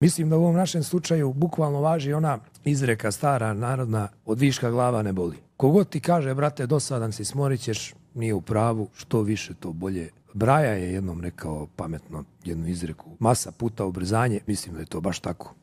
Mislim da u ovom našem slučaju bukvalno važi ona izreka stara narodna od viška glava ne boli. Kogod ti kaže, brate, dosadan si, smorit ćeš, nije u pravu, što više to bolje. Braja je jednom rekao pametno jednu izreku, masa puta ubrzanje, mislim da je to baš tako.